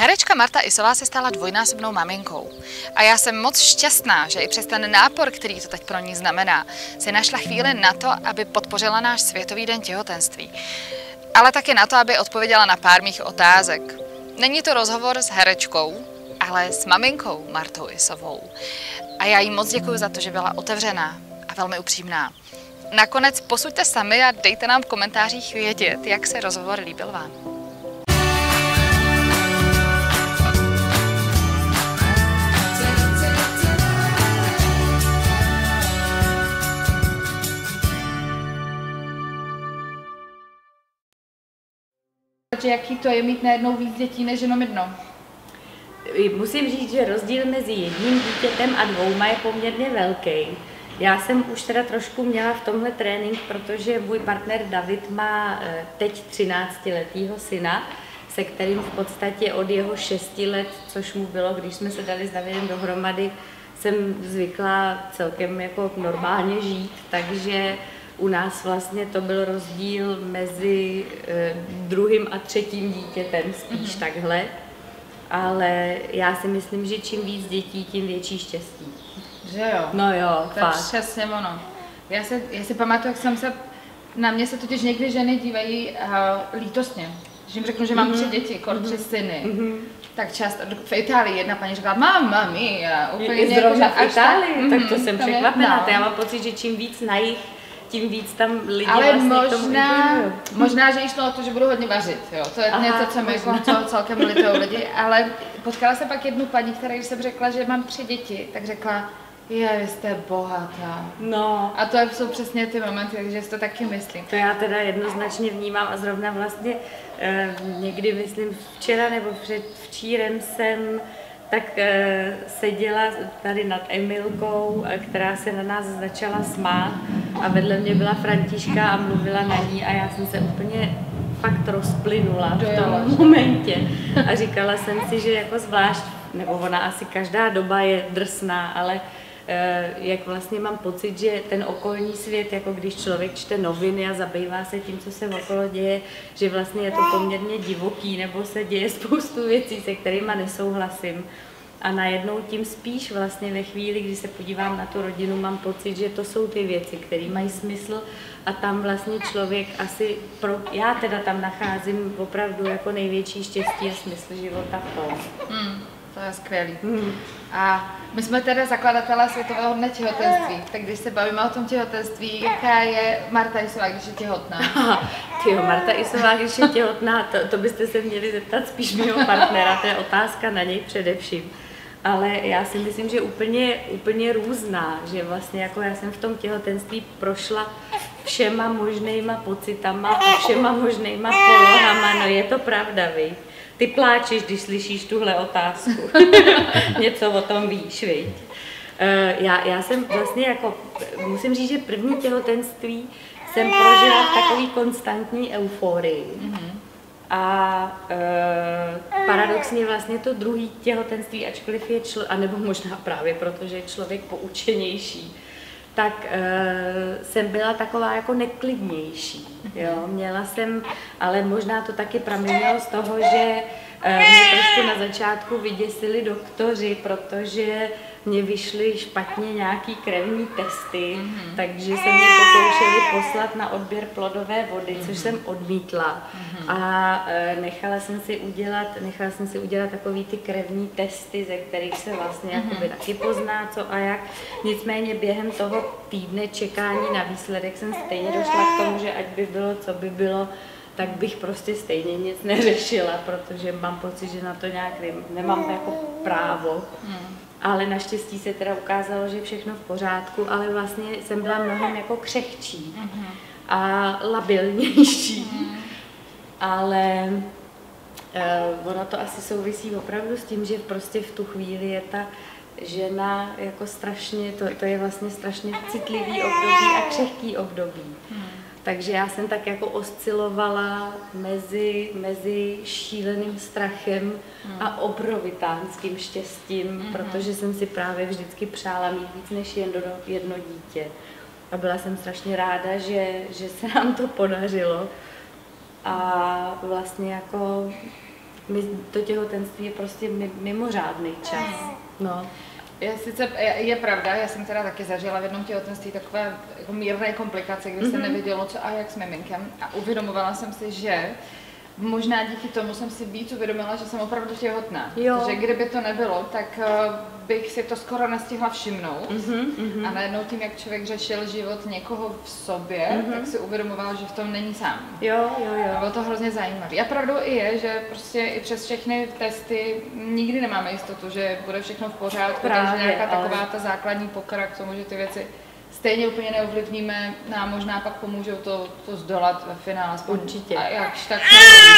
Herečka Marta Isová se stala dvojnásobnou maminkou. A já jsem moc šťastná, že i přes ten nápor, který to teď pro ní znamená, si našla chvíli na to, aby podpořila náš Světový den těhotenství. Ale taky na to, aby odpověděla na pár mých otázek. Není to rozhovor s herečkou, ale s maminkou Martou Isovou. A já jí moc děkuji za to, že byla otevřená a velmi upřímná. Nakonec posuďte sami a dejte nám v komentářích vědět, jak se rozhovor líbil vám. Že jaký to je mít najednou víc dětí než jenom jedno? Musím říct, že rozdíl mezi jedním dítětem a dvouma je poměrně velký. Já jsem už teda trošku měla v tomhle trénink, protože můj partner David má eh, teď 13-letýho syna, se kterým v podstatě od jeho 6 let, což mu bylo, když jsme se dali s Davidem dohromady, jsem zvykla celkem jako normálně žít, takže u nás vlastně to byl rozdíl mezi eh, druhým a třetím dítětem, spíš mm-hmm. takhle. Ale já si myslím, že čím víc dětí, tím větší štěstí. Že jo? No jo, to fakt. je přesně ono. Já si, já si pamatuju, jak jsem se, na mě se totiž někdy ženy dívají uh, lítostně. Když jim řeknu, že mám mm-hmm. tři děti, kol mm-hmm. tři syny, mm-hmm. tak často v Itálii jedna paní říkala, mama mia, úplně je, je zrovna v Itálii, tak, tak to mm-hmm. jsem překvapená. No. Já mám pocit, že čím víc na jich tím víc tam lidi Ale vlastně možná, možná, že jí šlo o to, že budu hodně vařit, jo. To je Aha, něco, co mi jako celkem litují lidi, ale potkala jsem pak jednu paní, která když jsem řekla, že mám tři děti, tak řekla, je, vy jste bohatá. No. A to jsou přesně ty momenty, takže si to taky myslím. To já teda jednoznačně vnímám a zrovna vlastně eh, někdy, myslím, včera nebo předvčírem jsem tak uh, seděla tady nad Emilkou, eh, která se na nás začala smát a vedle mě byla Františka a mluvila na ní a já jsem se úplně fakt rozplynula v tom momentě a říkala jsem si, že jako zvlášť, nebo ona asi každá doba je drsná, ale Eh, jak vlastně mám pocit, že ten okolní svět, jako když člověk čte noviny a zabývá se tím, co se okolo děje, že vlastně je to poměrně divoký, nebo se děje spoustu věcí, se kterými nesouhlasím. A najednou tím spíš vlastně ve chvíli, kdy se podívám na tu rodinu, mám pocit, že to jsou ty věci, které mají smysl a tam vlastně člověk asi, pro, já teda tam nacházím opravdu jako největší štěstí a smysl života v tom. Hmm. To je skvělý. Hmm. A my jsme teda zakladatelé Světového dne těhotenství, tak když se bavíme o tom těhotenství, jaká je Marta Isová, když je těhotná? Tyjo, Marta Isová, když je těhotná, to, to byste se měli zeptat spíš mého partnera, to je otázka na něj především. Ale já si myslím, že úplně, úplně různá, že vlastně jako já jsem v tom těhotenství prošla všema možnýma pocitama a všema možnýma polohama, no je to pravda, vy. Ty pláčeš, když slyšíš tuhle otázku. Něco o tom víš, viď? Eh, já, já jsem vlastně jako, musím říct, že první těhotenství jsem prožila v takový konstantní euforii. Mm-hmm. A e, paradoxně vlastně to druhý těhotenství, ačkoliv je člověk, anebo možná právě protože je člověk poučenější, tak e, jsem byla taková jako neklidnější. Jo? Měla jsem, ale možná to taky pramenilo z toho, že e, mě trošku na začátku vyděsili doktoři, protože mě vyšly špatně nějaký krevní testy, mm-hmm. takže se mě pokoušeli poslat na odběr plodové vody, mm-hmm. což jsem odmítla. Mm-hmm. A e, nechala jsem si udělat, nechala jsem si udělat takový ty krevní testy, ze kterých se vlastně mm-hmm. jakoby taky pozná co a jak. Nicméně během toho týdne čekání na výsledek jsem stejně došla k tomu, že ať by bylo, co by bylo, tak bych prostě stejně nic neřešila, protože mám pocit, že na to nějak nemám jako právo. Mm ale naštěstí se teda ukázalo, že všechno v pořádku, ale vlastně jsem byla mnohem jako křehčí mm-hmm. a labilnější. Mm-hmm. Ale uh, ono to asi souvisí opravdu s tím, že prostě v tu chvíli je ta žena jako strašně, to, to je vlastně strašně citlivý období a křehký období. Mm. Takže já jsem tak jako oscilovala mezi, mezi šíleným strachem hmm. a obrovitánským štěstím, hmm. protože jsem si právě vždycky přála mít víc než jedno, jedno dítě. A byla jsem strašně ráda, že, že se nám to podařilo. A vlastně jako my, to těhotenství je prostě mimořádný čas. No. Je, sice, je, je pravda, já jsem teda taky zažila v jednom těhotenství takové jako mírné komplikace, kdy mm-hmm. se nevědělo, co a jak s miminkem. A uvědomovala jsem si, že možná díky tomu jsem si víc uvědomila, že jsem opravdu těhotná. Jo. Že kdyby to nebylo, tak uh, bych si to skoro nestihla všimnout. Mm-hmm, mm-hmm. A najednou tím, jak člověk řešil život někoho v sobě, mm-hmm. tak si uvědomoval, že v tom není sám. Jo, jo, jo. A bylo to hrozně zajímavé. A pravdou i je, že prostě i přes všechny testy nikdy nemáme jistotu, že bude všechno v pořádku, Právě, takže nějaká ale... taková ta základní pokora k tomu, že ty věci stejně úplně neovlivníme, nám možná pak pomůžou to, to zdolat ve finále. Určitě. A jakž tak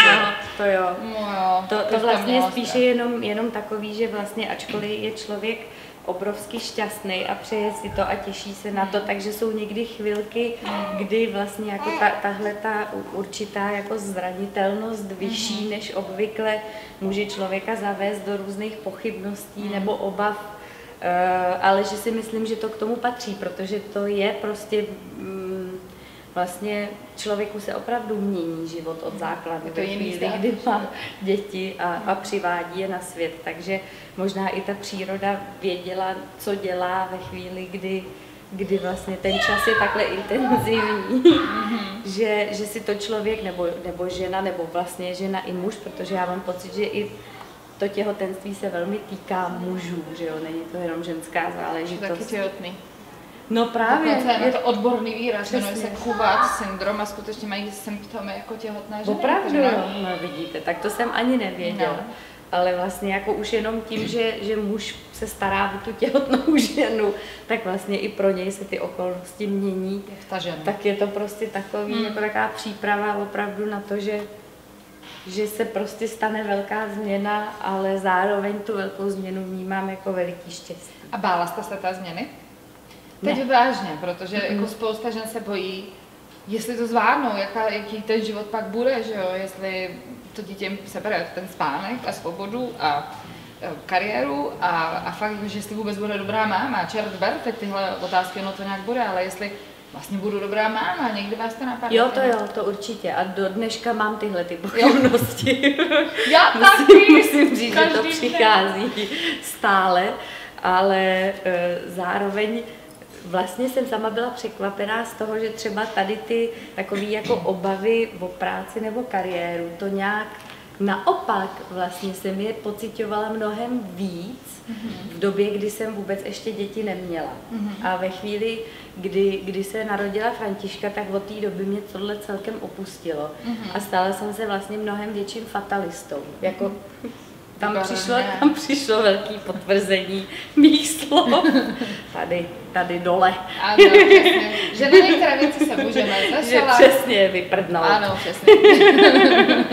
no, to jo. No jo. To, to, to vlastně je spíše jenom, jenom takový, že vlastně ačkoliv je člověk obrovsky šťastný a přeje si to a těší se na to, mm. takže jsou někdy chvilky, kdy vlastně jako ta, tahle ta určitá jako zranitelnost vyšší mm. než obvykle může člověka zavést do různých pochybností mm. nebo obav ale že si myslím, že to k tomu patří, protože to je prostě mm, vlastně člověku se opravdu mění život od základu ve chvíli, kdy má děti a, a přivádí je na svět. Takže možná i ta příroda věděla, co dělá ve chvíli, kdy kdy vlastně ten čas je takhle intenzivní, mm-hmm. že, že si to člověk nebo, nebo žena, nebo vlastně žena i muž, protože já mám pocit, že i to těhotenství se velmi týká mužů, že jo, není to jenom ženská záležitost. Taky těhotný. No právě. Dokonce je to odborný výraz, jmenuje se Kuvat syndrom a skutečně mají symptomy jako těhotné ženy. Opravdu, jo, no vidíte, tak to jsem ani nevěděla. No. Ale vlastně jako už jenom tím, že, že muž se stará o tu těhotnou ženu, tak vlastně i pro něj se ty okolnosti mění. Je tak je to prostě takový, hmm. jako taková příprava opravdu na to, že že se prostě stane velká změna, ale zároveň tu velkou změnu vnímám jako veliký štěstí. A bála jste se té změny? Teď ne. vážně, protože mm-hmm. jako spousta žen se bojí, jestli to zvládnou, jaká, jaký ten život pak bude, že jo, jestli to dítě sebere ten spánek a svobodu a e, kariéru a, a fakt, že jestli vůbec bude dobrá máma, čert ber, teď tyhle otázky, no to nějak bude, ale jestli vlastně budu dobrá máma, někdy vás to napadne. Jo, to jo, to určitě. A do dneška mám tyhle ty pochybnosti. Já musím, taky. Musím říct, že to přichází den. stále, ale e, zároveň vlastně jsem sama byla překvapená z toho, že třeba tady ty takové jako obavy o práci nebo kariéru, to nějak naopak vlastně jsem je pocitovala mnohem víc v době, kdy jsem vůbec ještě děti neměla. A ve chvíli, kdy, kdy se narodila Františka, tak od té doby mě tohle celkem opustilo. A stala jsem se vlastně mnohem větším fatalistou. Jako tam přišlo, tam přišlo velký potvrzení mých slov. Tady, tady dole. Ano, přesně. Že na některé věci se můžeme Že přesně vyprdnout. Ano, přesně.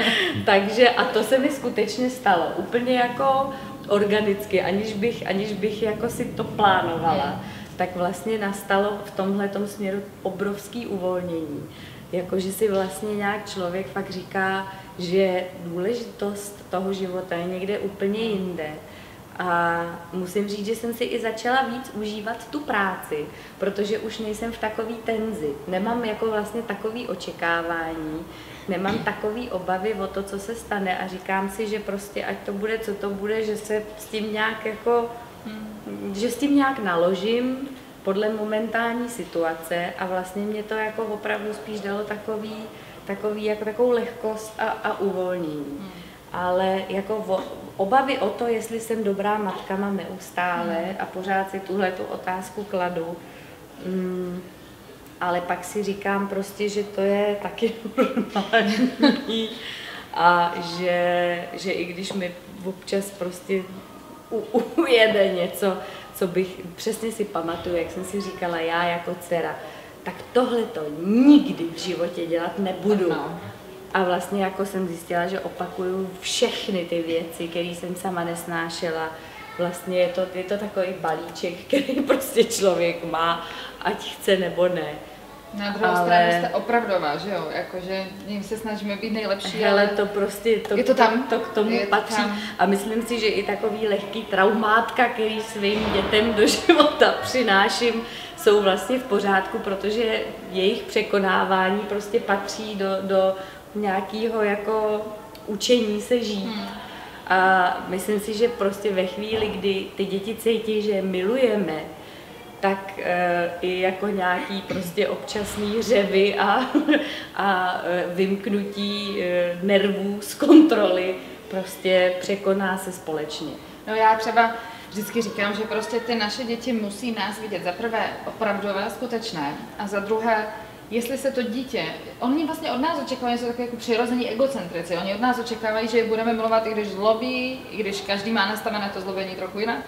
Takže a to se mi skutečně stalo. Úplně jako organicky, aniž bych, aniž bych jako si to plánovala. Hmm. Tak vlastně nastalo v tomhle směru obrovský uvolnění. Jakože si vlastně nějak člověk fakt říká, že důležitost toho života je někde úplně jinde. A musím říct, že jsem si i začala víc užívat tu práci, protože už nejsem v takový tenzi. Nemám jako vlastně takový očekávání, nemám takový obavy o to, co se stane a říkám si, že prostě ať to bude, co to bude, že se s tím nějak jako, že s tím nějak naložím podle momentální situace a vlastně mě to jako opravdu spíš dalo takový, takový jako takovou lehkost a, a uvolnění. Hmm. Ale jako o, obavy o to, jestli jsem dobrá matka, mám neustále hmm. a pořád si tuhle tu otázku kladu. Mm, ale pak si říkám prostě, že to je taky normální a že, že i když mi občas prostě u, ujede něco, co bych přesně si pamatuju, jak jsem si říkala já jako dcera, tak tohle to nikdy v životě dělat nebudu. No. A vlastně jako jsem zjistila, že opakuju všechny ty věci, které jsem sama nesnášela. Vlastně je to, je to takový balíček, který prostě člověk má, ať chce nebo ne. Na druhou ale... stranu jste opravdová, že jo? Jakože jim se snažíme být nejlepší, ale, ale to prostě, to, je to, tam, to, to k tomu je patří. Tam. A myslím si, že i takový lehký traumátka, který svým dětem do života přináším, jsou vlastně v pořádku, protože jejich překonávání prostě patří do, do nějakého jako učení se žít. Hmm. A myslím si, že prostě ve chvíli, kdy ty děti cítí, že milujeme, tak e, i jako nějaký prostě občasný řevy a, a e, vymknutí e, nervů z kontroly prostě překoná se společně. No já třeba vždycky říkám, že prostě ty naše děti musí nás vidět. Za prvé opravdové, skutečné. A za druhé jestli se to dítě, oni vlastně od nás očekávají, že jsou takové jako přirození egocentrici, oni od nás očekávají, že je budeme milovat, i když zlobí, i když každý má nastavené to zlobení trochu jinak,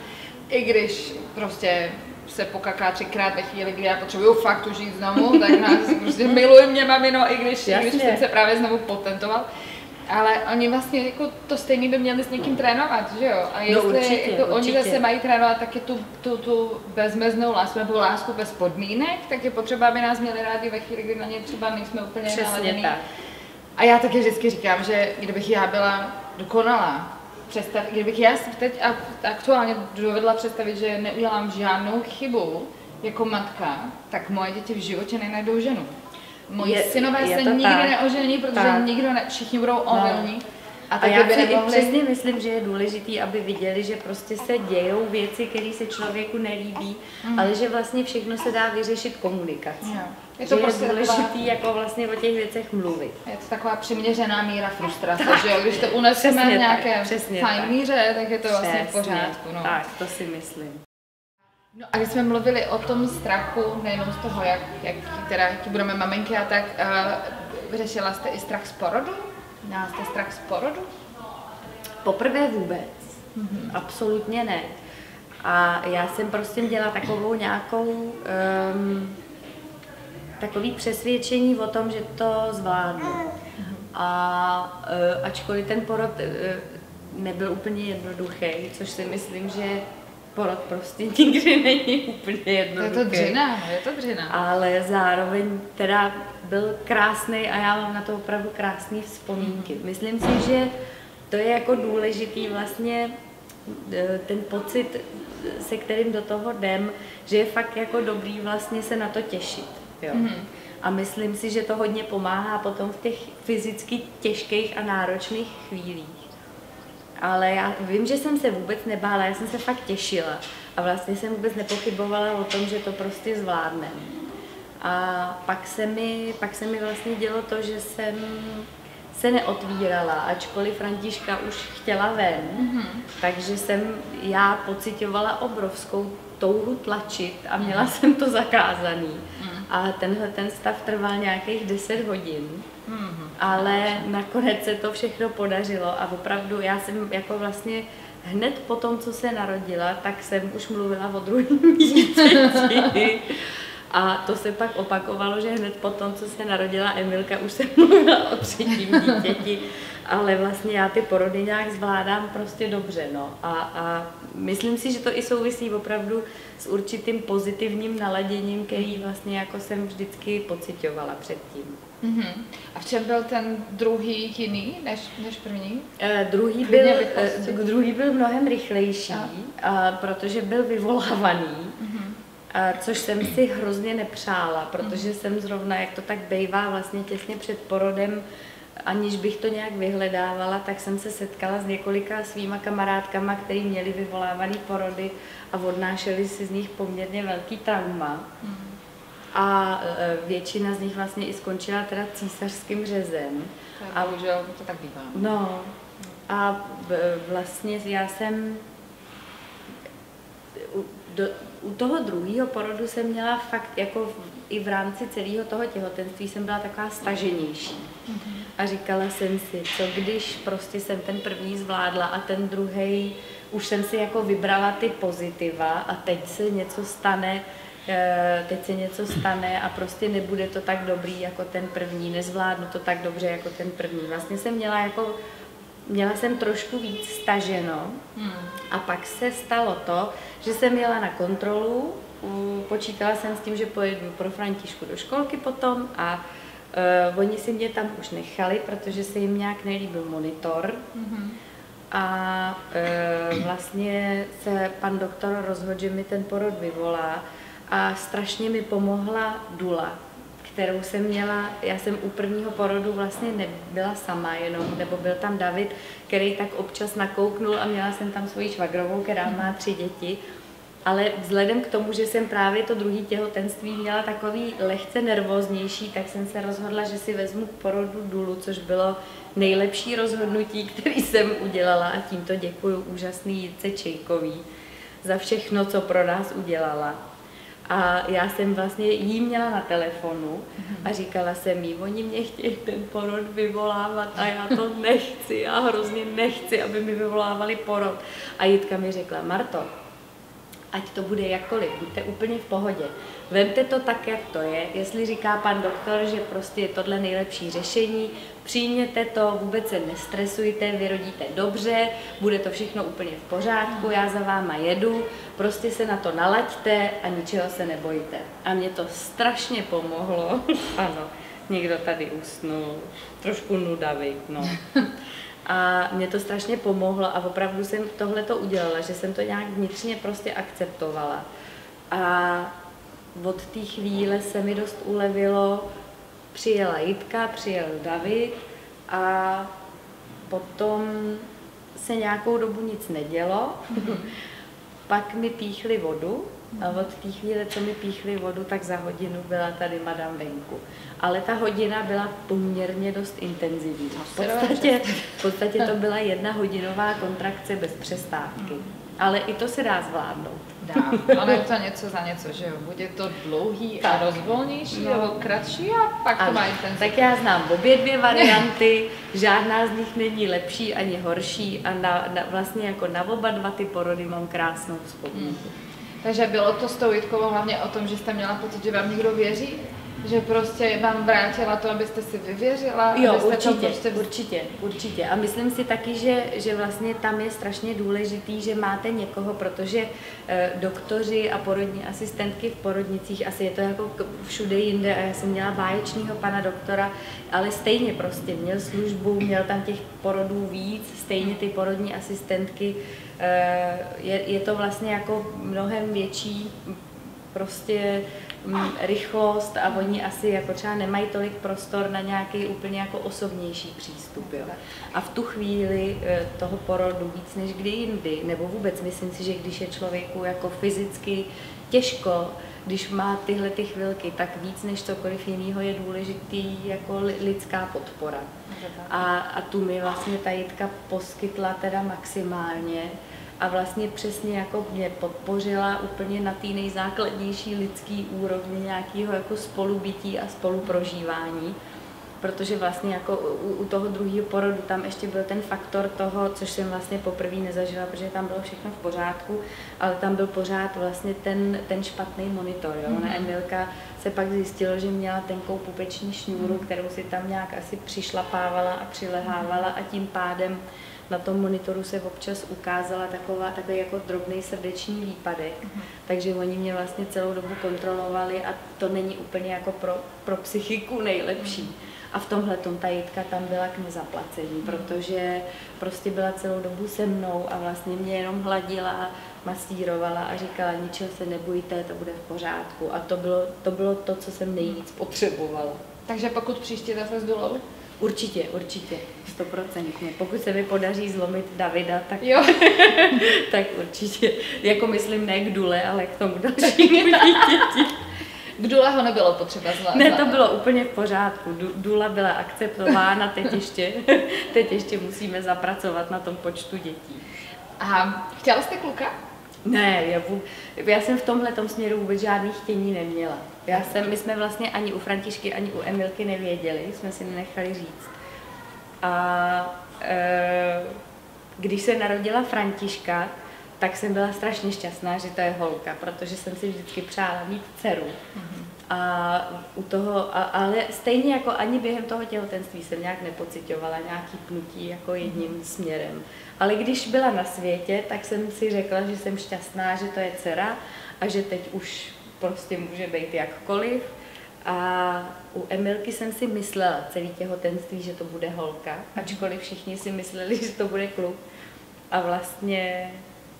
i když prostě se pokaká třikrát ve chvíli, kdy já potřebuju fakt už jít znovu, tak nás prostě miluje mě mamino, i když, i když jsem se právě znovu potentoval. Ale oni vlastně jako to stejný by měli s někým trénovat, že jo? A no, jestli no určitě, jako určitě. oni zase mají trénovat taky tu, tu, tu bezmeznou lásku nebo lásku bez podmínek, tak je potřeba, aby nás měli rádi ve chvíli, kdy na ně třeba nejsme úplně Přesně naladěný. Tak. A já taky vždycky říkám, že kdybych já byla dokonalá, představ, kdybych já si teď aktuálně dovedla představit, že neudělám žádnou chybu jako matka, tak moje děti v životě nenajdou ženu. Moji je, synové je se nikdy tak. neožení, protože tak. nikdo ne, všichni budou ovilní. No. A, a já si nemohli... přesně myslím, že je důležité, aby viděli, že prostě se dějou věci, které se člověku nelíbí, mm. ale že vlastně všechno se dá vyřešit komunikací. Jo. Je to že prostě je důležitý taková... jako vlastně o těch věcech mluvit. Je to taková přiměřená míra frustrace, tak. že jo? Když to uneseme v nějaké fajn míře, tak je to přesně, vlastně v pořádku. No. Tak, to si myslím. No a když jsme mluvili o tom strachu, nejenom z toho, jak, jak teda, jaký budeme maminky a tak, uh, řešila jste i strach z porodu? Měla jste strach z porodu? Poprvé vůbec. Mm-hmm. Absolutně ne. A já jsem prostě měla takovou nějakou um, takový přesvědčení o tom, že to zvládnu. Mm-hmm. A uh, ačkoliv ten porod uh, nebyl úplně jednoduchý, což si myslím, že porod prostě nikdy není úplně jednoduchý. Je to dřina, je to dřina. Ale zároveň teda byl krásný a já mám na to opravdu krásné vzpomínky. Myslím si, že to je jako důležitý vlastně e, ten pocit, se kterým do toho jdem, že je fakt jako dobrý vlastně se na to těšit. Jo. Mm-hmm. A myslím si, že to hodně pomáhá potom v těch fyzicky těžkých a náročných chvílích ale já vím, že jsem se vůbec nebála, já jsem se fakt těšila a vlastně jsem vůbec nepochybovala o tom, že to prostě zvládnem. A pak se mi, pak se mi vlastně dělo to, že jsem se neotvírala, ačkoliv Františka už chtěla ven, mm-hmm. takže jsem já pocitovala obrovskou touhu tlačit a měla mm-hmm. jsem to zakázaný. Mm-hmm. A tenhle ten stav trval nějakých 10 hodin. Mm-hmm. Ale nakonec se to všechno podařilo a opravdu já jsem jako vlastně hned po tom, co se narodila, tak jsem už mluvila o druhém dítěti. A to se pak opakovalo, že hned po tom, co se narodila Emilka, už jsem mluvila o třetím dítěti, ale vlastně já ty porody nějak zvládám prostě dobře, no. A, a myslím si, že to i souvisí opravdu s určitým pozitivním naladěním, který vlastně jako jsem vždycky pocitovala předtím. Mm-hmm. A v čem byl ten druhý jiný než, než první? Uh, druhý, byl, uh, druhý byl mnohem rychlejší, uh, protože byl vyvolávaný, mm-hmm. uh, což jsem si hrozně nepřála, protože mm-hmm. jsem zrovna, jak to tak bývá, vlastně těsně před porodem, aniž bych to nějak vyhledávala, tak jsem se setkala s několika svýma kamarádkama, který měli vyvolávaný porody a odnášeli si z nich poměrně velký trauma. Mm-hmm a e, většina z nich vlastně i skončila teda císařským řezem. A bohužel to tak bývá. No a vlastně já jsem u, do, u toho druhého porodu jsem měla fakt jako v, i v rámci celého toho těhotenství jsem byla taková staženější. Mm-hmm. A říkala jsem si, co když prostě jsem ten první zvládla a ten druhý už jsem si jako vybrala ty pozitiva a teď se něco stane, teď se něco stane a prostě nebude to tak dobrý jako ten první, nezvládnu to tak dobře jako ten první. Vlastně jsem měla jako, měla jsem trošku víc staženo hmm. a pak se stalo to, že jsem jela na kontrolu, počítala jsem s tím, že pojedu pro Františku do školky potom a uh, oni si mě tam už nechali, protože se jim nějak nelíbil monitor. hmm A uh, vlastně se pan doktor rozhodl, že mi ten porod vyvolá a strašně mi pomohla Dula, kterou jsem měla, já jsem u prvního porodu vlastně nebyla sama jenom, nebo byl tam David, který tak občas nakouknul a měla jsem tam svoji švagrovou, která má tři děti. Ale vzhledem k tomu, že jsem právě to druhé těhotenství měla takový lehce nervóznější, tak jsem se rozhodla, že si vezmu k porodu Dulu, což bylo nejlepší rozhodnutí, který jsem udělala a tímto děkuji úžasný Jitce Čejkový za všechno, co pro nás udělala. A já jsem vlastně jí měla na telefonu a říkala jsem jí, oni mě chtějí ten porod vyvolávat a já to nechci, já hrozně nechci, aby mi vyvolávali porod. A Jitka mi řekla, Marto, ať to bude jakkoliv, buďte úplně v pohodě. Vemte to tak, jak to je. Jestli říká pan doktor, že prostě je tohle nejlepší řešení, přijměte to, vůbec se nestresujte, vyrodíte dobře, bude to všechno úplně v pořádku, já za váma jedu, prostě se na to nalaďte a ničeho se nebojte. A mě to strašně pomohlo. ano, někdo tady usnul, trošku nudavý, no. A mě to strašně pomohlo a opravdu jsem tohle to udělala, že jsem to nějak vnitřně prostě akceptovala. A od té chvíle se mi dost ulevilo, přijela Jitka, přijel David a potom se nějakou dobu nic nedělo. Pak mi píchli vodu a od té chvíle, co mi píchli vodu, tak za hodinu byla tady madam venku. Ale ta hodina byla poměrně dost intenzivní. V podstatě, v podstatě to byla jedna hodinová kontrakce bez přestávky. Ale i to se dá zvládnout. Dá, ale je to něco za něco, že jo? Bude to dlouhý tak. a rozvolnější, no. nebo kratší a pak to má intenzitu. Tak já znám obě dvě varianty, žádná z nich není lepší ani horší a na, na, vlastně jako na oba dva ty porody mám krásnou vzpomínku. Hmm. Takže bylo to s tou Jitkovou hlavně o tom, že jste měla pocit, že vám někdo věří? Že prostě vám vrátila to, abyste si vyvěřila? Jo, určitě, prostě... určitě, určitě. A myslím si taky, že, že vlastně tam je strašně důležitý, že máte někoho, protože eh, doktoři a porodní asistentky v porodnicích, asi je to jako všude jinde, a já jsem měla báječného pana doktora, ale stejně prostě měl službu, měl tam těch porodů víc, stejně ty porodní asistentky, eh, je, je to vlastně jako mnohem větší prostě Mm, rychlost a oni asi jako třeba nemají tolik prostor na nějaký úplně jako osobnější přístup. Jo. A v tu chvíli e, toho porodu víc než kdy jindy, nebo vůbec myslím si, že když je člověku jako fyzicky těžko, když má tyhle ty chvilky, tak víc než cokoliv jiného je důležitý jako lidská podpora. A, a tu mi vlastně ta Jitka poskytla teda maximálně a vlastně přesně jako mě podpořila úplně na té nejzákladnější lidský úrovni nějakého jako spolubytí a spoluprožívání protože vlastně jako u, u toho druhého porodu tam ještě byl ten faktor toho, což jsem vlastně poprvé nezažila, protože tam bylo všechno v pořádku, ale tam byl pořád vlastně ten, ten špatný monitor. Jo? Mm-hmm. Emilka se pak zjistilo, že měla tenkou pupeční šňůru, mm-hmm. kterou si tam nějak asi přišlapávala a přilehávala a tím pádem na tom monitoru se občas ukázala taková, takový jako drobný srdeční výpadek, uh-huh. takže oni mě vlastně celou dobu kontrolovali a to není úplně jako pro, pro psychiku nejlepší. Uh-huh. A v tomhle ta Jitka tam byla k nezaplacení, protože prostě byla celou dobu se mnou a vlastně mě jenom hladila, masírovala a říkala, ničeho se nebojte, to bude v pořádku. A to bylo to, bylo to co jsem nejvíc potřebovala. Takže pokud příště zase s Dulou? Určitě, určitě, stoprocentně. Pokud se mi podaří zlomit Davida, tak, jo. tak určitě. Jako myslím ne k Dule, ale k tomu dalšímu dítěti. K Dule ho nebylo potřeba zvládat. Ne, to bylo úplně v pořádku. Dula byla akceptována, teď ještě, teď ještě musíme zapracovat na tom počtu dětí. A chtěla jste kluka? Ne, já, já jsem v tomhle směru vůbec žádný chtění neměla. Já jsem, my jsme vlastně ani u Františky, ani u Emilky nevěděli, jsme si nenechali říct. A e, když se narodila Františka, tak jsem byla strašně šťastná, že to je holka, protože jsem si vždycky přála mít dceru. Mm-hmm. A u toho, a, ale stejně jako ani během toho těhotenství jsem nějak nepocitovala nějaký pnutí jako jedním mm-hmm. směrem. Ale když byla na světě, tak jsem si řekla, že jsem šťastná, že to je dcera a že teď už prostě může být jakkoliv. A u Emilky jsem si myslela celý těhotenství, že to bude holka, ačkoliv všichni si mysleli, že to bude kluk. A vlastně,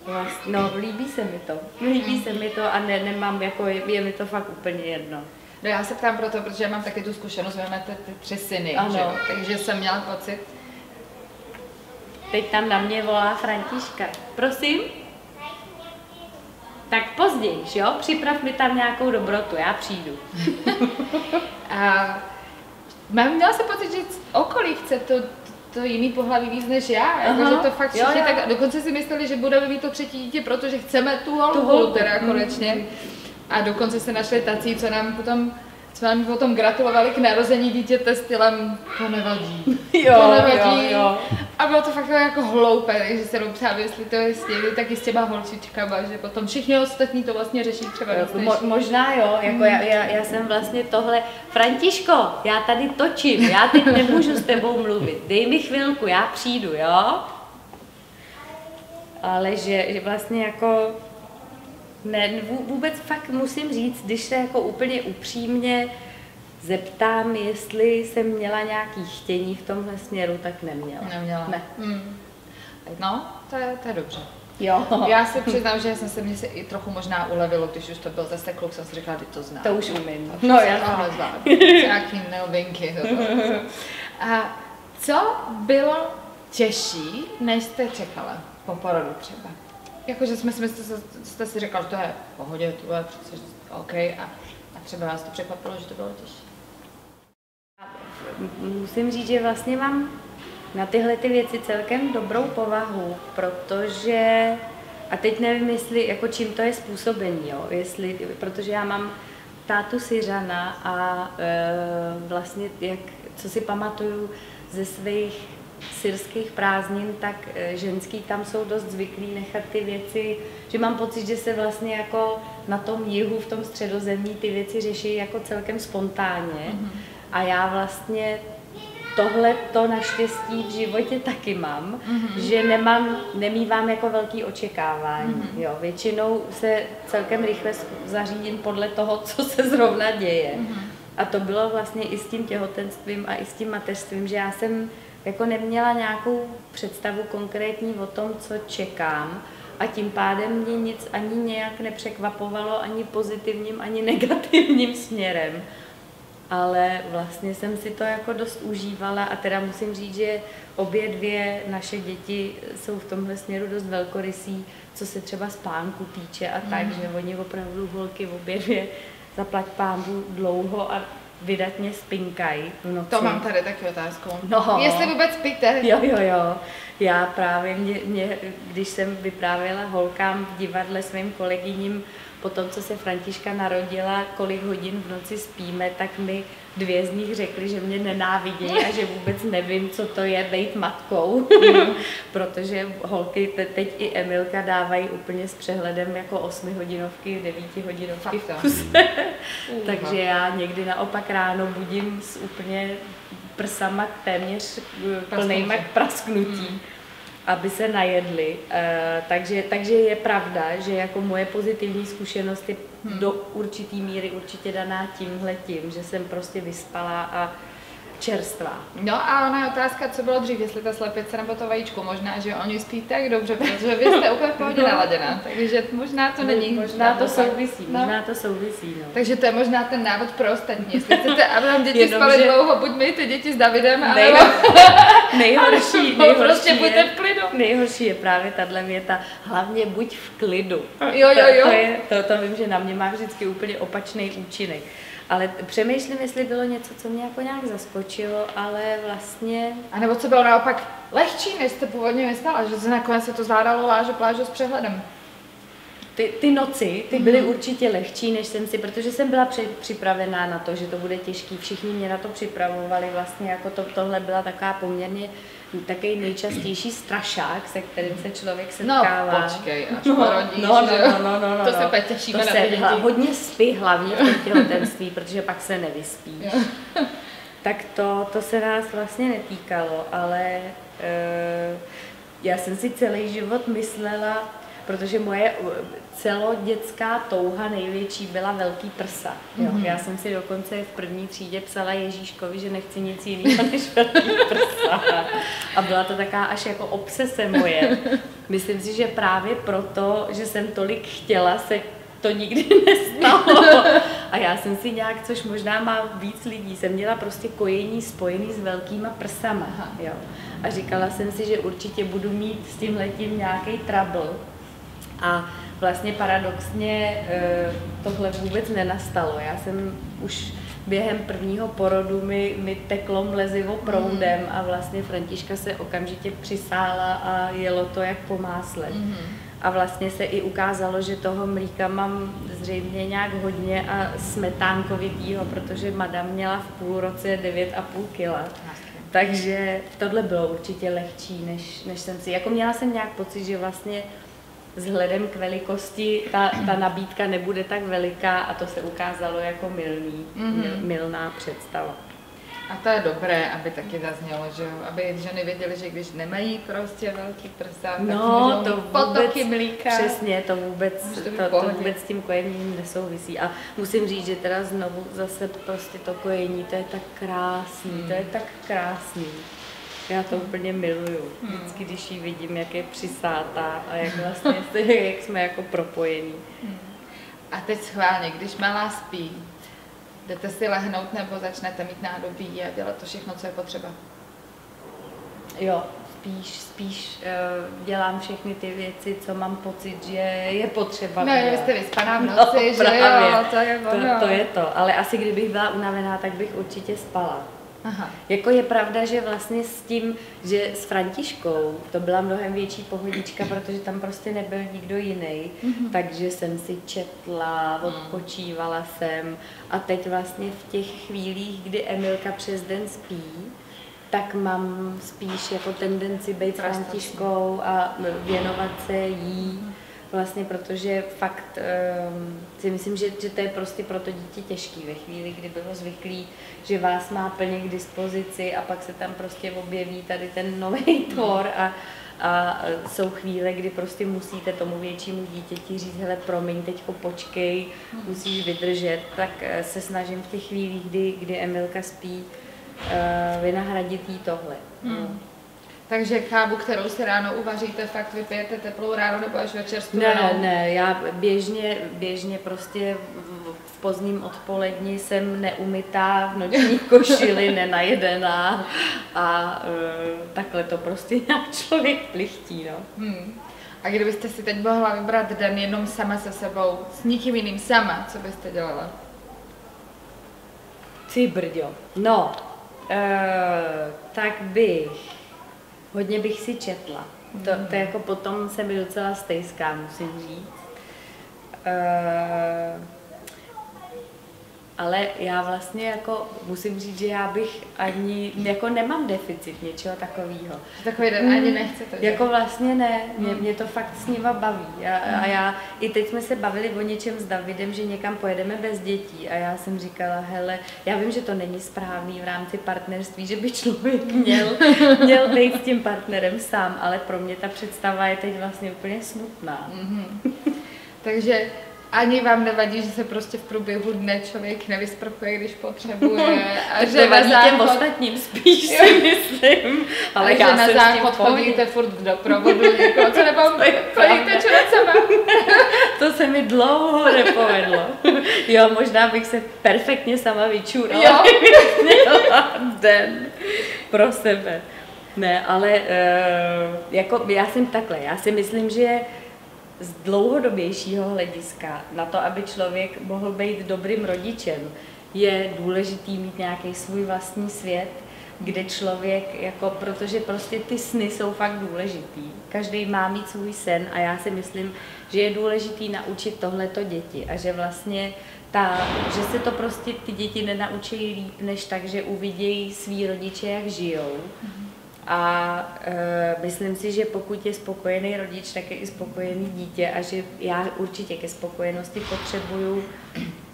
vlastně no líbí se mi to. Líbí se mi to a ne, nemám, jako je, je mi to fakt úplně jedno. No já se ptám proto, protože já mám taky tu zkušenost, máme ty, ty tři syny, Ano. že takže jsem měla pocit, Teď tam na mě volá Františka. Prosím? Tak později, jo? Připrav mi tam nějakou dobrotu, já přijdu. A mám, měla jsem pocit, že okolí chce to, to jiný pohlaví víc než já, jako, Aha, že to fakt jo, všichni jo. tak, dokonce si mysleli, že budeme mít to třetí dítě, protože chceme tu holku, Tu holku, teda mm. konečně. A dokonce se našli tací, co nám potom co nám potom gratulovali k narození dítěte stylem, to nevadí. Jo, to nevadí. jo, jo. A bylo to fakt jako hloupé, takže se jenom přát, jestli to je s těmi, tak i s těma holčičkama, že potom všichni ostatní to vlastně řeší třeba než... Mo- možná jo, jako já, já, já jsem vlastně tohle, Františko, já tady točím, já teď nemůžu s tebou mluvit, dej mi chvilku, já přijdu, jo? Ale že, že vlastně jako, ne, vů- vůbec fakt musím říct, když se jako úplně upřímně zeptám, jestli jsem měla nějaký chtění v tomhle směru, tak neměla. Neměla. Ne. Hmm. No, to je, to je dobře. Jo. Já si přiznám, že jsem se mě se i trochu možná ulevilo, když už to byl zase kluk, jsem si říkala, že to znám. To už umím. No, No já tohle zvládnu. Nějaký novinky. A co bylo těžší, než jste čekala po porodu třeba? Jakože jsme si jste, jste si říkal, že to je v pohodě, to je přece OK a, a třeba vás to překvapilo, že to bylo těžší. Musím říct, že vlastně mám na tyhle ty věci celkem dobrou povahu, protože, a teď nevím, jestli, jako čím to je způsobený, jo, jestli, protože já mám tátu Syřana a e, vlastně, jak, co si pamatuju ze svých syrských prázdnin, tak e, ženský tam jsou dost zvyklí nechat ty věci, že mám pocit, že se vlastně jako na tom jihu, v tom středozemí ty věci řeší jako celkem spontánně. Mm-hmm. A já vlastně tohle to naštěstí v životě taky mám, mm-hmm. že nemám, nemývám jako velký očekávání. Mm-hmm. Jo, většinou se celkem rychle zařídím podle toho, co se zrovna děje. Mm-hmm. A to bylo vlastně i s tím těhotenstvím a i s tím mateřstvím, že já jsem jako neměla nějakou představu konkrétní o tom, co čekám. A tím pádem mě nic ani nějak nepřekvapovalo, ani pozitivním, ani negativním směrem ale vlastně jsem si to jako dost užívala a teda musím říct, že obě dvě naše děti jsou v tomhle směru dost velkorysí, co se třeba spánku týče a tak, že oni opravdu holky obě dvě zaplať pámbu dlouho a vydatně spinkají v noci. To mám tady taky otázku. No. Jestli vůbec spíte? Jo, jo, jo. Já právě, mě, mě, když jsem vyprávěla holkám v divadle svým kolegyním po tom, co se Františka narodila, kolik hodin v noci spíme, tak mi dvě z nich řekly, že mě nenávidějí a že vůbec nevím, co to je být matkou, protože holky, te, teď i Emilka dávají úplně s přehledem jako 8 hodinovky, 9 hodinovky v kuse. Takže já někdy naopak ráno budím s úplně prsama téměř eh, plnýma k prasknutí, aby se najedli. Eh, takže, takže je pravda, že jako moje pozitivní zkušenost je do určitý míry určitě daná tímhle tím, že jsem prostě vyspala a čerstvá. No a ona je otázka, co bylo dřív, jestli ta slepice nebo to vajíčko. Možná, že oni spí tak dobře, protože vy jste úplně v pohodě naladěná, takže možná to není. Možná to souvisí, No. možná to souvisí, no. Takže to je možná ten návod pro ostatní. Jestli chcete, aby vám děti Jenom, spaly že- dlouho, buď mějte děti s Davidem, ale Nejhor- nejhorší, nebo nejhorší, prostě buďte je, v klidu. nejhorší je právě tahle věta, hlavně buď v klidu. Jo, jo, jo. To, to, je, to, to vím, že na mě má vždycky úplně opačný účinek. Ale přemýšlím, jestli bylo něco, co mě jako nějak zaskočilo, ale vlastně A nebo co bylo naopak lehčí, než jste původně myslela, že se nakonec se to zvládalo láže pláže s přehledem. Ty, ty noci, ty byly určitě lehčí, než jsem si, protože jsem byla při, připravená na to, že to bude těžký. Všichni mě na to připravovali, vlastně jako to, tohle byla taková poměrně takový nejčastější strašák, se kterým se člověk No, setkává. počkej, až No, porodíš, no, no, jo? no, no, no, no, To se no. pak těšíme to na se děti. hla- hodně spí hlavně v tom těhotenství, protože pak se nevyspíš. tak to, to se nás vlastně netýkalo, ale e, já jsem si celý život myslela, protože moje uh, celodětská touha největší byla velký prsa. Jo? Mhm. Já jsem si dokonce v první třídě psala Ježíškovi, že nechci nic jiného než velký prsa. A byla to taká až jako obsese moje. Myslím si, že právě proto, že jsem tolik chtěla, se to nikdy nestalo. A já jsem si nějak, což možná má víc lidí, jsem měla prostě kojení spojený s velkýma prsama. Jo. A říkala jsem si, že určitě budu mít s tím letím nějaký trouble. A vlastně paradoxně eh, tohle vůbec nenastalo. Já jsem už během prvního porodu mi, mi teklo mlezivo proudem a vlastně Františka se okamžitě přisála a jelo to jak po másle. Mm-hmm. A vlastně se i ukázalo, že toho mlíka mám zřejmě nějak hodně a smetánkovitýho, protože madam měla v půl roce 9,5 kg. Takže tohle bylo určitě lehčí, než, než jsem si, jako měla jsem nějak pocit, že vlastně vzhledem k velikosti ta, ta nabídka nebude tak veliká a to se ukázalo jako milný, mm-hmm. milná představa. A to je dobré, aby taky zaznělo, že aby ženy věděly, že když nemají prostě velký prsa, tak no, to potoky mlíka. Přesně, to vůbec, to, to, to vůbec s tím kojením nesouvisí. A musím říct, že teda znovu zase prostě to kojení, to je tak krásný, hmm. to je tak krásný. Já to úplně miluju. Hmm. Vždycky, když ji vidím, jak je přisátá a jak vlastně jak jsme jako propojení. Hmm. A teď schválně, když malá spí, jdete si lehnout nebo začnete mít nádobí a dělat to všechno, co je potřeba? Jo, spíš, spíš uh, dělám všechny ty věci, co mám pocit, že je potřeba. No, vy jste vyspaná v no, noci, no, že právě. jo, to je ono. To, to je to, ale asi kdybych byla unavená, tak bych určitě spala. Aha. Jako je pravda, že vlastně s tím, že s Františkou to byla mnohem větší pohodička, protože tam prostě nebyl nikdo jiný, mm-hmm. takže jsem si četla, mm. odpočívala jsem a teď vlastně v těch chvílích, kdy Emilka přes den spí, tak mám spíš jako tendenci být s Františkou a věnovat se jí. Mm vlastně, protože fakt um, si myslím, že, že to je prostě pro to dítě těžký ve chvíli, kdy bylo zvyklý, že vás má plně k dispozici a pak se tam prostě objeví tady ten nový tvor a, a jsou chvíle, kdy prostě musíte tomu většímu dítěti říct, hele promiň, teďko počkej, musíš vydržet, tak eh, se snažím v těch chvílích, kdy, kdy Emilka spí, uh, vynahradit jí tohle. Hmm. Takže kávu, kterou si ráno uvaříte, fakt vypijete teplou ráno nebo až večer studenou? Ne, ne, já běžně, běžně prostě v pozdním odpolední jsem neumytá, v noční košili, nenajedená a uh, takhle to prostě nějak člověk plichtí, no. Hmm. A kdybyste si teď mohla vybrat den jenom sama se sebou, s nikým jiným sama, co byste dělala? Ty brďo, no, uh, tak bych Hodně bych si četla. To, to jako potom se mi docela stejská, musím říct. Uh, ale já vlastně jako musím říct, že já bych ani, jako nemám deficit něčeho takového. Takový den ani nechcete. Že? Jako vlastně ne, mě, mě to fakt s nima baví. A, a já, i teď jsme se bavili o něčem s Davidem, že někam pojedeme bez dětí a já jsem říkala, hele, já vím, že to není správný v rámci partnerství, že by člověk měl, měl být s tím partnerem sám, ale pro mě ta představa je teď vlastně úplně smutná. Mm-hmm. Takže ani vám nevadí, že se prostě v průběhu dne člověk nevysprchuje, když potřebuje. A že na záchod... těm ostatním spíš si myslím. Ale a že na záchod chodíte furt v doprovodu někoho, co nebo chodíte sama. to se mi dlouho nepovedlo. Jo, možná bych se perfektně sama vyčurala, den pro sebe. Ne, ale uh, jako já jsem takhle, já si myslím, že z dlouhodobějšího hlediska na to, aby člověk mohl být dobrým rodičem, je důležitý mít nějaký svůj vlastní svět, kde člověk, jako, protože prostě ty sny jsou fakt důležitý. Každý má mít svůj sen a já si myslím, že je důležitý naučit tohleto děti a že vlastně ta, že se to prostě ty děti nenaučí líp, než tak, že uvidějí svý rodiče, jak žijou. Mm-hmm a e, myslím si, že pokud je spokojený rodič, tak je i spokojený dítě a že já určitě ke spokojenosti potřebuju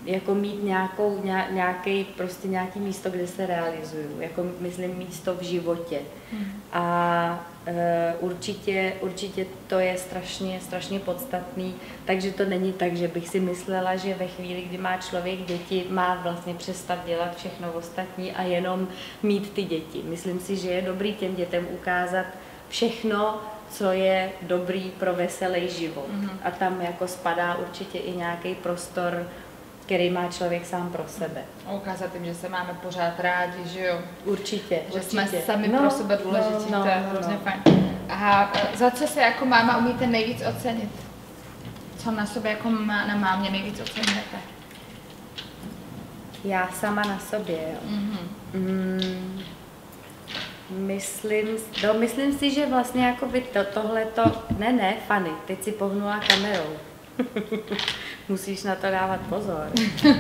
jako mít nějakou, nějaký, prostě nějaký místo, kde se realizuju, jako myslím místo v životě. Hmm. A e, určitě, určitě to je strašně, strašně podstatný, takže to není tak, že bych si myslela, že ve chvíli, kdy má člověk děti, má vlastně přestat dělat všechno ostatní a jenom mít ty děti. Myslím si, že je dobrý těm dětem ukázat všechno, co je dobrý pro veselý život. Mm-hmm. A tam jako spadá určitě i nějaký prostor který má člověk sám pro sebe. A ukázat jim, že se máme pořád rádi, že jo? Určitě, Že určitě. jsme sami no, pro sebe důležití, no, to je no, hrozně no. fajn. A e, za co se jako máma umíte nejvíc ocenit? Co na sobě jako má, na mámě nejvíc oceňujete? Já sama na sobě, jo. Mhm. Mm, myslím, no, myslím si, že vlastně jako by to, tohleto, ne, ne, Fanny, teď si pohnula kamerou. Musíš na to dávat pozor.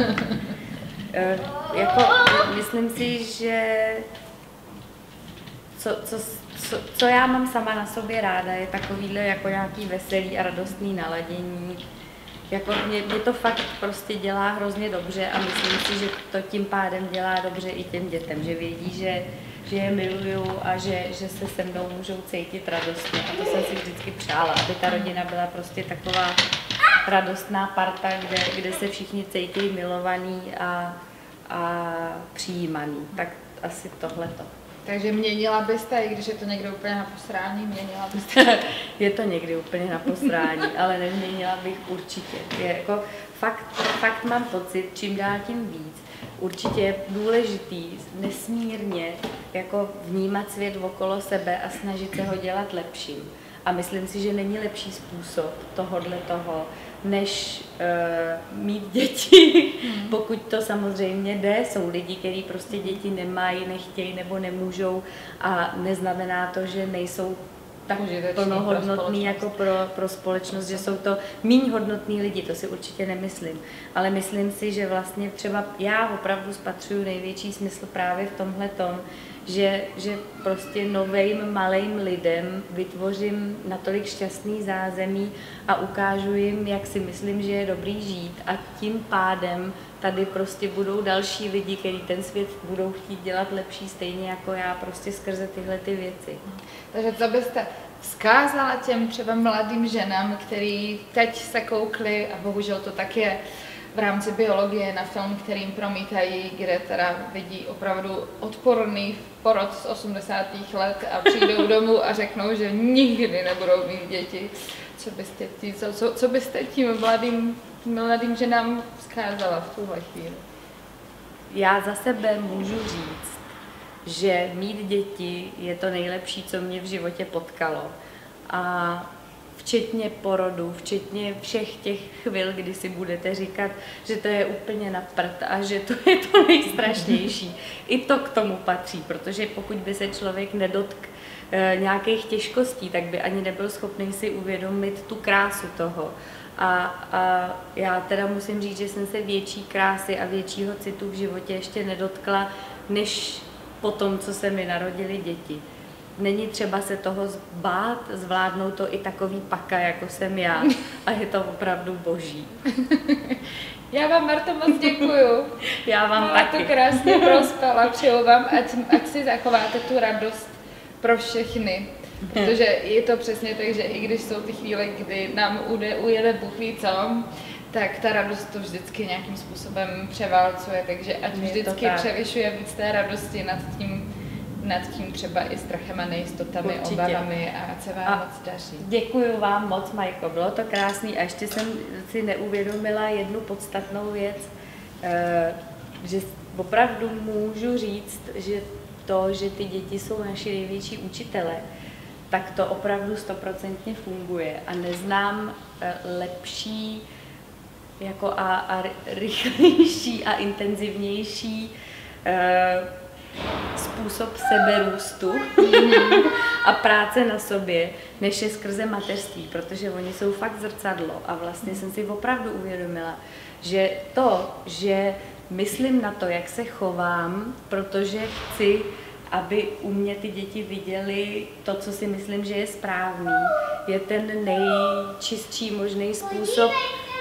Eh, jako, myslím si, že co, co, co, co já mám sama na sobě ráda, je takovýhle jako nějaký veselý a radostný naladění. Jako mě, mě to fakt prostě dělá hrozně dobře a myslím si, že to tím pádem dělá dobře i těm dětem, že vědí, že, že je miluju a že, že se se mnou můžou cítit radostně. A to jsem si vždycky přála, aby ta rodina byla prostě taková radostná parta, kde, kde se všichni cítí milovaný a, a přijímaný. Tak asi tohleto. Takže měnila byste, i když je to někdo úplně na posrání, měnila byste. je to někdy úplně na posrání, ale nezměnila bych určitě. Je jako fakt, fakt mám pocit, čím dál tím víc. Určitě je důležitý nesmírně jako vnímat svět okolo sebe a snažit se ho dělat lepším. A myslím si, že není lepší způsob tohodle toho, než uh, mít děti, hmm. pokud to samozřejmě jde. Jsou lidi, kteří prostě děti nemají, nechtějí nebo nemůžou a neznamená to, že nejsou tak Užiteční plnohodnotný pro jako pro, pro společnost, že jsou to míň hodnotní lidi, to si určitě nemyslím. Ale myslím si, že vlastně třeba já opravdu spatřuju největší smysl právě v tomhle tom, že, že prostě novým malým lidem vytvořím natolik šťastný zázemí a ukážu jim, jak si myslím, že je dobrý žít a tím pádem tady prostě budou další lidi, kteří ten svět budou chtít dělat lepší stejně jako já prostě skrze tyhle ty věci. Takže co byste vzkázala těm třeba mladým ženám, který teď se koukli, a bohužel to tak je, v rámci biologie na film, kterým promítají, kde teda vidí opravdu odporný porod z 80. let a přijdou domů a řeknou, že nikdy nebudou mít děti. Co byste, tí, co, co, co byste tím mladým, mladým ženám vzkázala v tuhle chvíli? Já za sebe můžu říct, že mít děti je to nejlepší, co mě v životě potkalo. A včetně porodu, včetně všech těch chvil, kdy si budete říkat, že to je úplně na prd a že to je to nejstrašnější. I to k tomu patří, protože pokud by se člověk nedotk e, nějakých těžkostí, tak by ani nebyl schopný si uvědomit tu krásu toho. A, a já teda musím říct, že jsem se větší krásy a většího citu v životě ještě nedotkla, než po tom, co se mi narodili děti. Není třeba se toho zbát, zvládnou to i takový paka, jako jsem já. A je to opravdu boží. Já vám, Marto, moc děkuju. Já vám Mala taky. to krásně prospala. Přeju vám, ať, ať si zachováte tu radost pro všechny. Protože je to přesně tak, že i když jsou ty chvíle, kdy nám ude, ujede Bůh ví co, tak ta radost to vždycky nějakým způsobem převálcuje, takže ať vždycky tak. převyšuje víc té radosti nad tím, nad tím třeba i strachem a nejistotami, Určitě. obavami a ať se vám A- moc daří. Děkuji vám moc, Majko, bylo to krásný a ještě jsem si neuvědomila jednu podstatnou věc, eh, že opravdu můžu říct, že to, že ty děti jsou naši největší učitele, tak to opravdu stoprocentně funguje a neznám eh, lepší jako a, a rychlejší a intenzivnější eh, způsob seberůstu a práce na sobě, než je skrze mateřství, protože oni jsou fakt zrcadlo a vlastně jsem si opravdu uvědomila, že to, že myslím na to, jak se chovám, protože chci, aby u mě ty děti viděly to, co si myslím, že je správný, je ten nejčistší možný způsob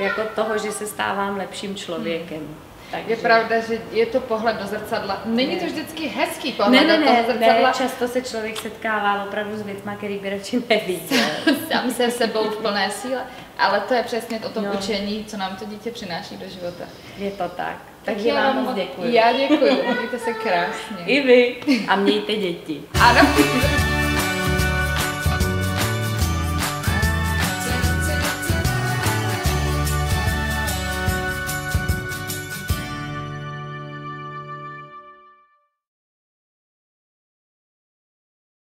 jako toho, že se stávám lepším člověkem. Takže... Je pravda, že je to pohled do zrcadla. Není to vždycky hezký pohled Ne, ne, do toho ne, zrcadla. ne, často se člověk setkává opravdu s věcmi, který by radši neviděl. Sám se sebou v plné síle, ale to je přesně o tom No. učení, co nám to dítě přináší do života. Je to tak. Takže já vám moc moc- děkuji. Já děkuji, mějte se krásně. I vy. A mějte děti. Ano.